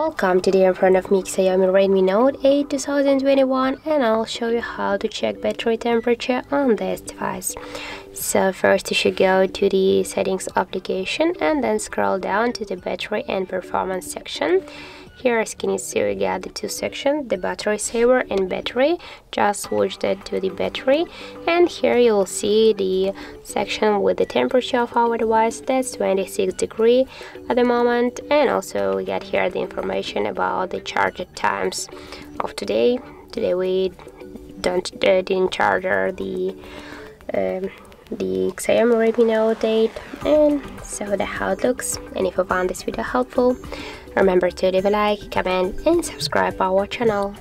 Welcome today in front of me Xiaomi Redmi Note 8 2021 and I'll show you how to check battery temperature on this device. So first you should go to the settings application and then scroll down to the battery and performance section. Here as you can see we got the two sections, the battery saver and battery. Just switch that to the battery and here you'll see the section with the temperature of our device that's 26 degree at the moment and also we got here the information about the charge times of today. Today we don't uh, didn't charge the um, the Redmi Note 8 and so that's how it looks and if you found this video helpful Remember to leave a like, comment and subscribe our channel.